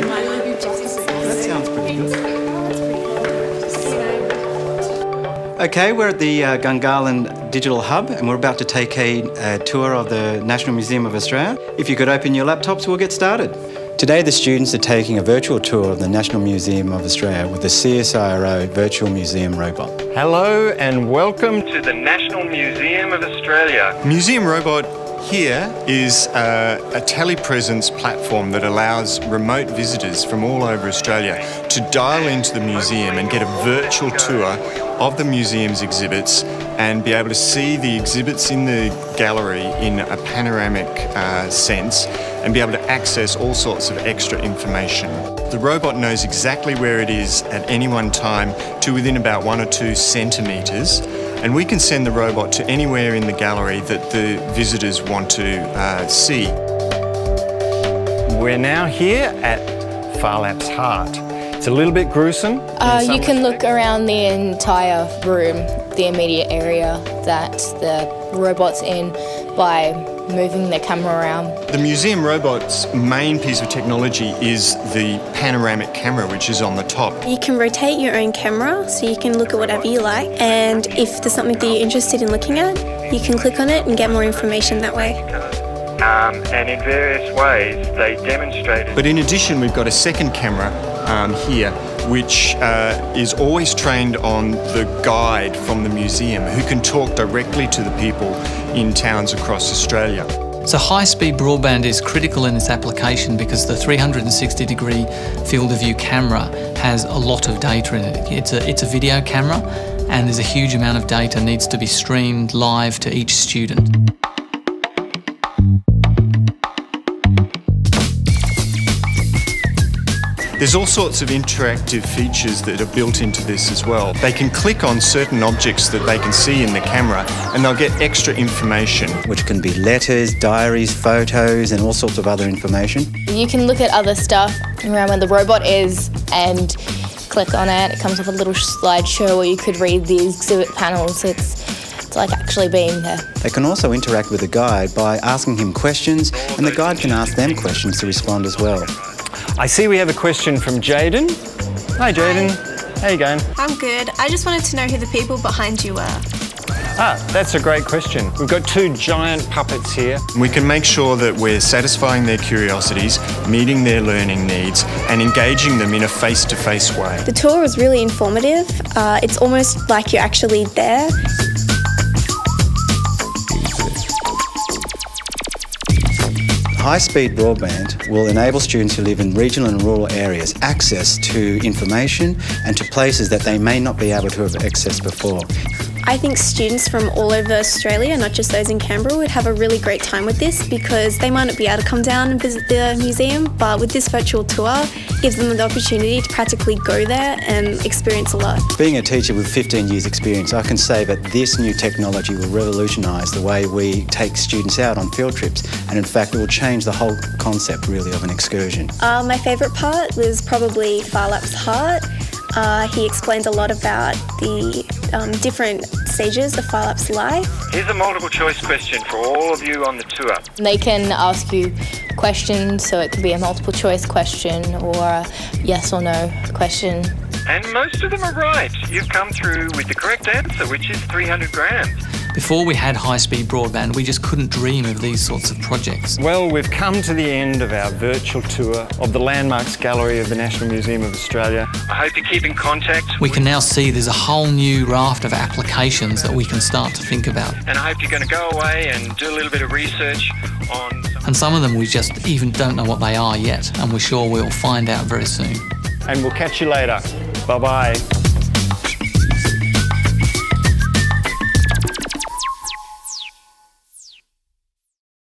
That sounds pretty good. Okay, we're at the uh, Gungahlin Digital Hub and we're about to take a, a tour of the National Museum of Australia. If you could open your laptops, we'll get started. Today, the students are taking a virtual tour of the National Museum of Australia with the CSIRO Virtual Museum Robot. Hello and welcome to the National Museum of Australia. Museum Robot here is a, a, telepresence platform that allows remote visitors from all over Australia to dial into the museum and get a virtual tour of the museum's exhibits and be able to see the exhibits in the gallery in a panoramic uh, sense and be able to access all sorts of extra information. The robot knows exactly where it is at any one time to within about one or two centimetres and we can send the robot to anywhere in the gallery that the visitors want to uh, see. We're now here at Phar Lap's Heart. It's a little bit gruesome. Uh, you can look around the entire room, the immediate area that the robot's in by moving the camera around. The museum robot's main piece of technology is the panoramic camera, which is on the top. You can rotate your own camera so you can look at whatever you like, and if there's something that you're interested in looking at, you can click on it and get more information that way. Um, and in various ways, they demonstrated. But in addition, we've got a second camera um, here which uh, is always trained on the guide from the museum who can talk directly to the people in towns across Australia. So high speed broadband is critical in its application because the 360 degree field of view camera has a lot of data in it. It's a, it's a video camera and there's a huge amount of data needs to be streamed live to each student. There's all sorts of interactive features that are built into this as well. They can click on certain objects that they can see in the camera and they'll get extra information. Which can be letters, diaries, photos, and all sorts of other information. You can look at other stuff around where the robot is and click on it. It comes with a little slideshow where you could read the exhibit panels. It's it's like actually being there. They can also interact with the guide by asking him questions, and the guide can ask them questions to respond as well. I see we have a question from Jaden. Hi, Jaden. How you going? I'm good. I just wanted to know who the people behind you were. Ah, that's a great question. We've got two giant puppets here. We can make sure that we're satisfying their curiosities, meeting their learning needs, and engaging them in a face to face way. The tour was really informative. Uh, it's almost like you're actually there. High-speed broadband will enable students who live in regional and rural areas access to information and to places that they may not be able to have accessed before. I think students from all over Australia, not just those in Canberra, would have a really great time with this because they might not be able to come down and visit the museum, but with this virtual tour, it gives them the opportunity to practically go there and experience a lot. Being a teacher with 15 years experience, I can say that this new technology will revolutionise the way we take students out on field trips and in fact it will change the whole concept really of an excursion. Uh, my favourite part was probably Farlap's Lap's Heart. Uh, he explains a lot about the um, different stages of Phar Lap's life. Here's a multiple choice question for all of you on the tour. They can ask you questions, so it could be a multiple choice question or a yes or no question. And most of them are right. You've come through with the correct answer, which is 300 grams. Before we had high-speed broadband, we just couldn't dream of these sorts of projects. Well, we've come to the end of our virtual tour of the Landmarks Gallery of the National Museum of Australia. I hope you keep in contact. We can now see there's a whole new raft of applications that we can start to think about. And I hope you're going to go away and do a little bit of research on... And some of them we just even don't know what they are yet, and we're sure we'll find out very soon. And we'll catch you later. Bye-bye.